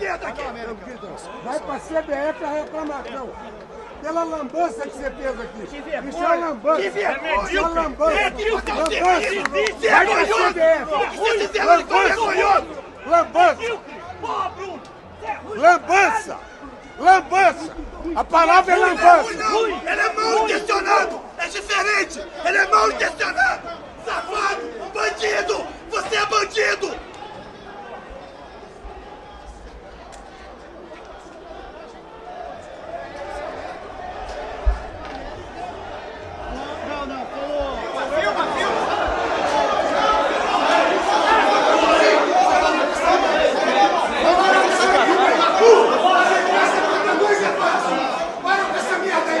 dentro aqui. Vai pra CBF a reclamação. Pela lambança que você fez aqui. Isso é lambança. Que vergonha. Isso é lambança. Vai pra Vergonhoso. Vergonha, vergonhoso. Lambança. É. Lambança. Lambança. A palavra é é lambança. Ele é mal intencionado. É diferente. Ele é mal intencionado. Safado. Bandido. Você é bandido. Não, não, foi o... Para com essa merda aí.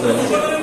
Né?